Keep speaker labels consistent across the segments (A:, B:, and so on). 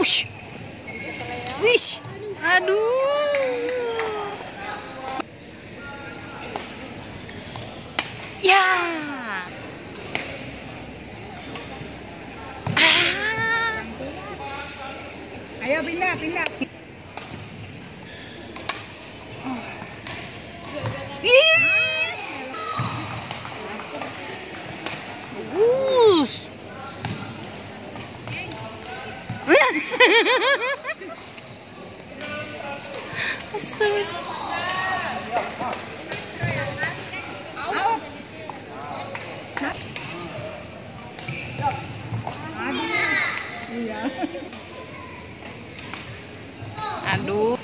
A: Wush. Wish. Aduh. Ya. Ah.
B: Ayo pindah, pindah.
A: Yes. Bagus. Astaga.
B: Iya.
A: Aduh.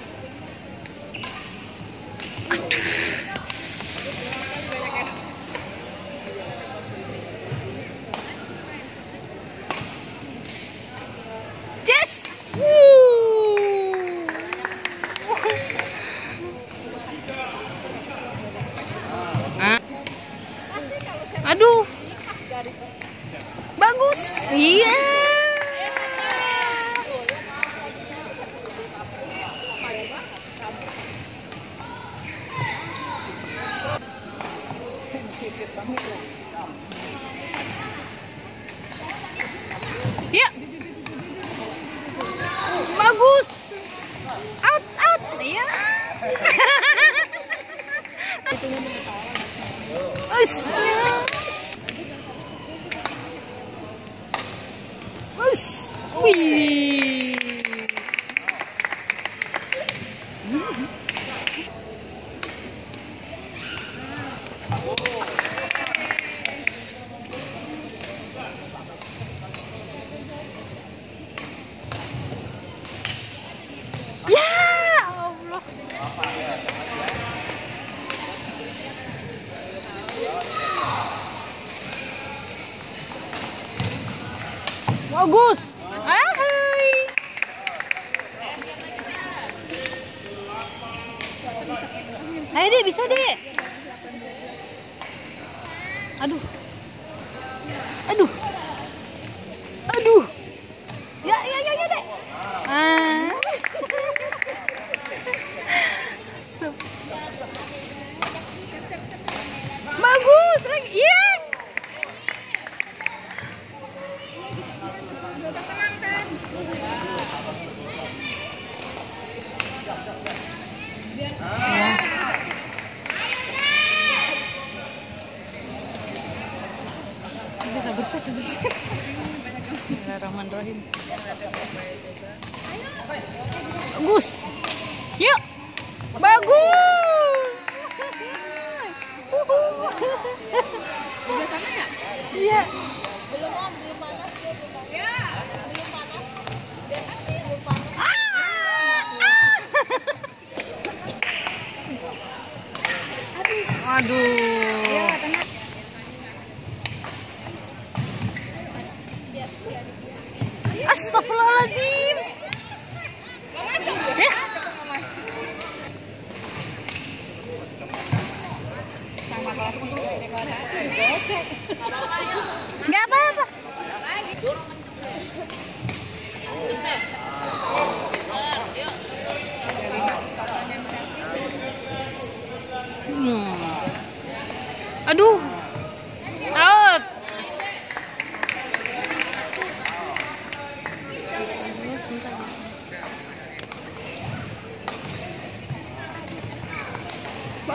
A: Ush! Ush! Whee! Bagus. Ah, hai. Ayo deh, bisa deh. Aduh. Aduh. Bismillahirrahmanirrahim. Bagus. Yuk. Bagus.
B: Udah ya?
A: Iya. Astagfirullahaladzim. Ya.
B: Sama kelas
A: Nggak apa-apa.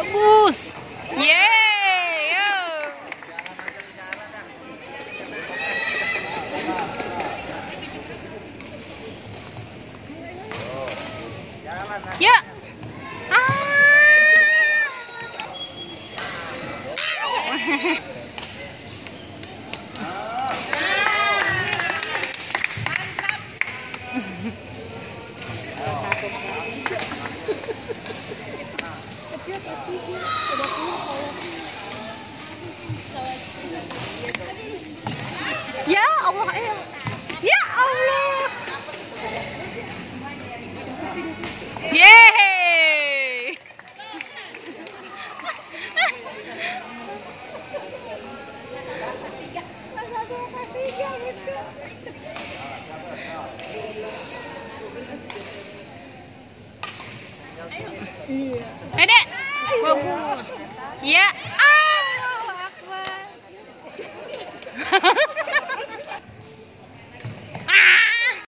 A: Bagus. Yeay. Yo. Ya. Ah. Iya, tapi ya Allah ya ya Allah Yeay! Ayo.
B: Iya.
A: Ada. Bagus. Ya. Ah.